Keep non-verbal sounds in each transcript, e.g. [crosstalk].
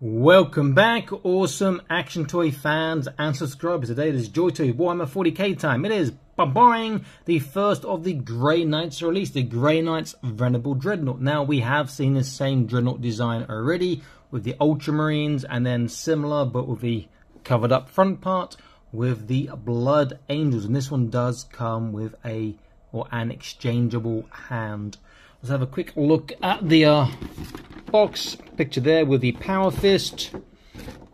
Welcome back, awesome action toy fans and subscribers. Today it is Joy Toy Warhammer 40k time. It is buying the first of the Grey Knights release, the Grey Knights Venerable Dreadnought. Now we have seen the same Dreadnought design already with the Ultramarines and then similar but with the covered up front part with the Blood Angels. And this one does come with a or an exchangeable hand. Let's have a quick look at the uh, box picture there with the power fist.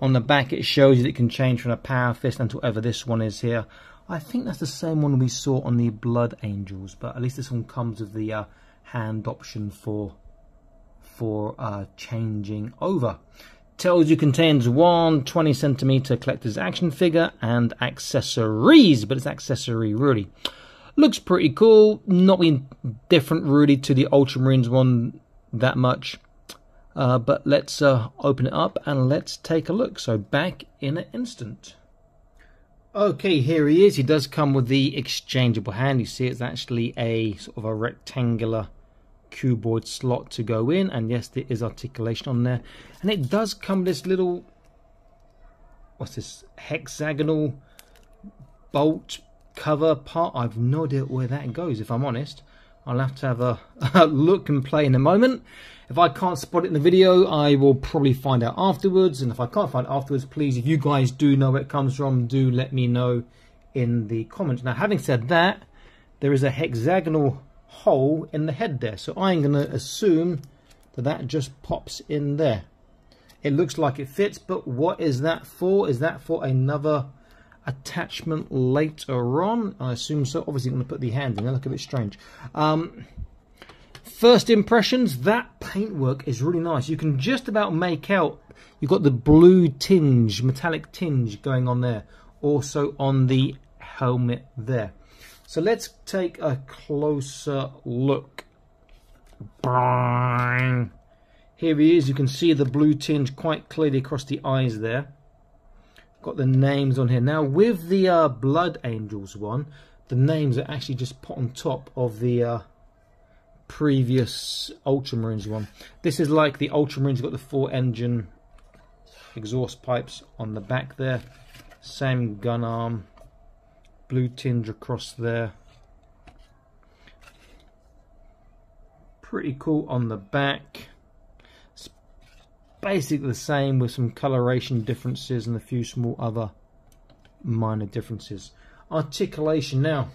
On the back it shows you that it can change from a power fist until whatever this one is here. I think that's the same one we saw on the blood angels but at least this one comes with the uh, hand option for for uh, changing over. Tells you contains one 20 centimeter collector's action figure and accessories but it's accessory really looks pretty cool not being different really to the ultramarines one that much uh, but let's uh, open it up and let's take a look. So back in an instant. Okay, here he is. He does come with the exchangeable hand. You see it's actually a sort of a rectangular cuboid slot to go in. And yes, there is articulation on there. And it does come with this little, what's this, hexagonal bolt cover part. I've no idea where that goes, if I'm honest. I'll have to have a, [laughs] a look and play in a moment. If I can't spot it in the video, I will probably find out afterwards. And if I can't find it afterwards, please, if you guys do know where it comes from, do let me know in the comments. Now, having said that, there is a hexagonal hole in the head there. So I'm going to assume that that just pops in there. It looks like it fits, but what is that for? Is that for another attachment later on? I assume so. Obviously, I'm going to put the hand in there. Look a bit strange. Um, First impressions, that paintwork is really nice. You can just about make out, you've got the blue tinge, metallic tinge going on there. Also on the helmet there. So let's take a closer look. Here he is. You can see the blue tinge quite clearly across the eyes there. Got the names on here. Now with the uh, Blood Angels one, the names are actually just put on top of the uh, previous Ultramarines one. This is like the Ultramarines got the four engine exhaust pipes on the back there. Same gun arm. Blue tinge across there. Pretty cool on the back. Basically the same with some coloration differences and a few small other minor differences. Articulation now.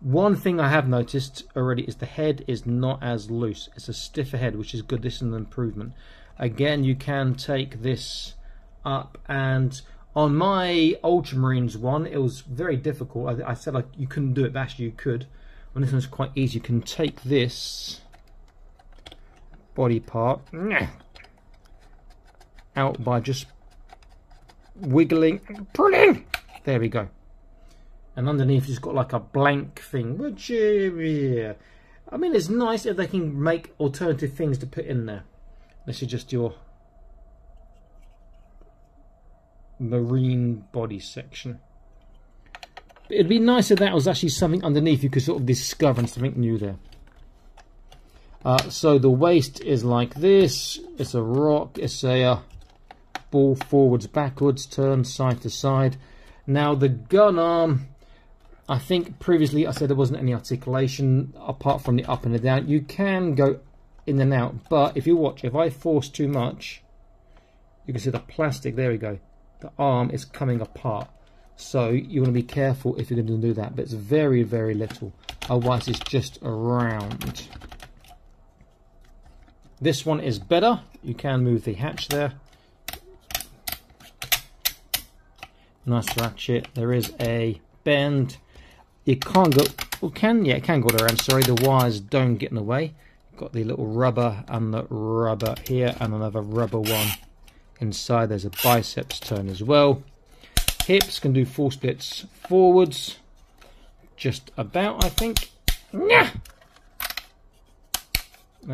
One thing I have noticed already is the head is not as loose. It's a stiffer head, which is good. This is an improvement. Again, you can take this up and on my Ultramarines one, it was very difficult. I, I said like you couldn't do it, but actually you could. On this one's quite easy. You can take this body part out by just wiggling, pulling. There we go. And underneath it's got like a blank thing which yeah. I mean it's nice if they can make alternative things to put in there. This is just your marine body section. It'd be nice if that was actually something underneath you could sort of discover and something new there. Uh, so the waist is like this. It's a rock. It's a uh, ball forwards backwards turn side to side now the gun arm I think previously I said there wasn't any articulation apart from the up and the down. You can go in and out, but if you watch, if I force too much, you can see the plastic, there we go, the arm is coming apart. So you want to be careful if you're going to do that, but it's very, very little. Otherwise it's just around. This one is better. You can move the hatch there. Nice ratchet. There is a bend you can't go, well, can, yeah, it can go around, sorry, the wires don't get in the way. Got the little rubber and the rubber here and another rubber one inside. There's a biceps turn as well. Hips can do full splits forwards, just about, I think. There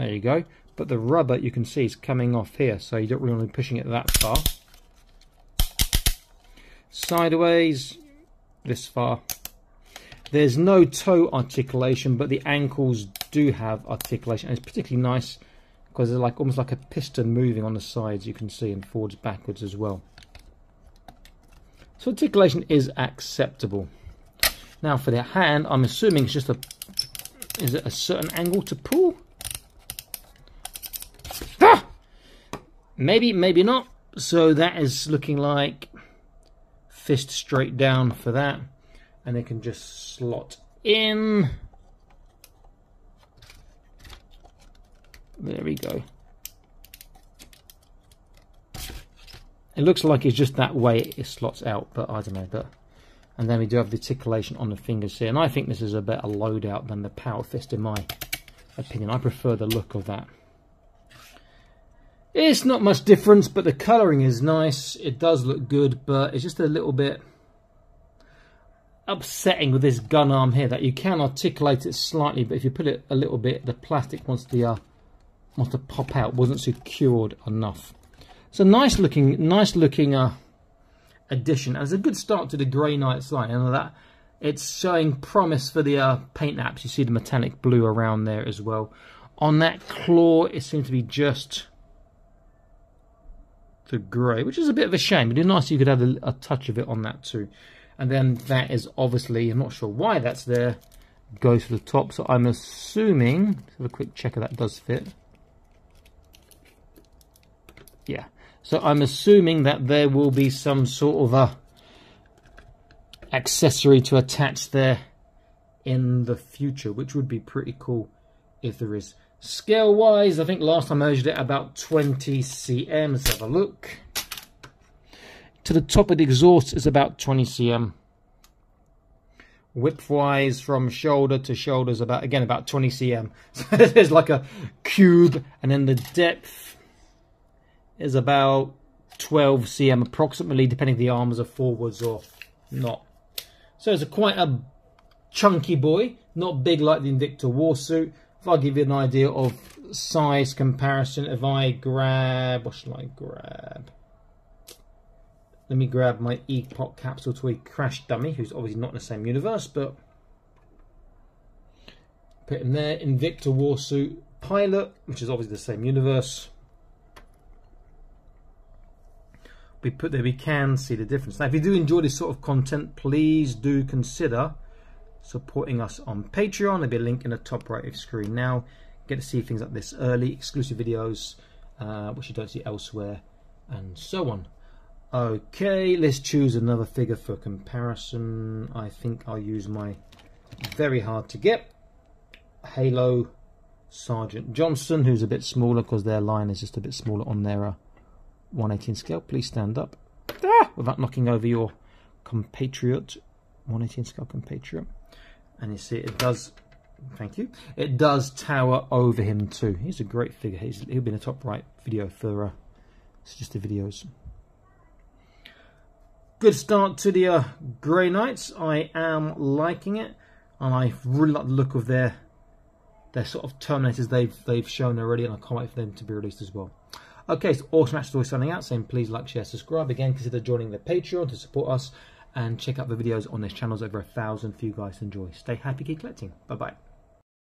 you go. But the rubber, you can see, is coming off here, so you don't really want to be pushing it that far. Sideways, this far. There's no toe articulation, but the ankles do have articulation. And it's particularly nice because there's like almost like a piston moving on the sides you can see and forwards backwards as well. So articulation is acceptable. Now for the hand, I'm assuming it's just a is it a certain angle to pull? Ah! Maybe, maybe not. So that is looking like fist straight down for that. And it can just slot in. There we go. It looks like it's just that way it slots out, but I don't know. But and then we do have the articulation on the fingers here, and I think this is a better loadout than the Power Fist in my opinion. I prefer the look of that. It's not much difference, but the colouring is nice. It does look good, but it's just a little bit upsetting with this gun arm here that you can articulate it slightly, but if you put it a little bit, the plastic wants to uh, wants to pop out. wasn't secured enough. It's a nice looking, nice looking uh, addition. And it's a good start to the Grey Knights line. And that it's showing promise for the uh, paint apps. You see the metallic blue around there as well. On that claw, it seems to be just the grey, which is a bit of a shame. It'd be nice if you could have a, a touch of it on that too. And then that is obviously, I'm not sure why that's there, goes to the top. So I'm assuming, let's have a quick check if that does fit. Yeah. So I'm assuming that there will be some sort of a accessory to attach there in the future, which would be pretty cool if there is. Scale wise, I think last I measured it about 20 cm. Let's have a look. To the top of the exhaust is about 20 cm. Width wise, from shoulder to shoulder is about, again, about 20 cm. [laughs] So there's like a cube, and then the depth is about 12 cm approximately, depending if the arms are forwards or not. So it's a quite a chunky boy, not big like the Invicta Warsuit. If I give you an idea of size comparison, if I grab, what should I grab? Let me grab my Epoch Capsule Toy Crash Dummy, who's obviously not in the same universe, but put in there. Invicta Warsuit Pilot, which is obviously the same universe. we put there, we can see the difference. Now, if you do enjoy this sort of content, please do consider supporting us on Patreon. There'll be a link in the top right of screen now. Get to see things like this early, exclusive videos, uh, which you don't see elsewhere, and so on. Okay, let's choose another figure for comparison. I think I'll use my very hard to get Halo Sergeant Johnson, who's a bit smaller because their line is just a bit smaller on their uh, 118 scale, please stand up ah, without knocking over your compatriot, 118 scale compatriot. And you see it does, thank you, it does tower over him too. He's a great figure. He's, he'll be in the top right video for uh, suggested videos. Good start to the uh, Grey Knights. I am liking it. And I really like the look of their their sort of Terminators they've they've shown already, and I can't wait for them to be released as well. Okay, so Awesome Action Toys signing out, saying please like, share, subscribe. Again, consider joining the Patreon to support us and check out the videos on this channel. There's over a thousand for you guys to enjoy. Stay happy, keep collecting. Bye bye.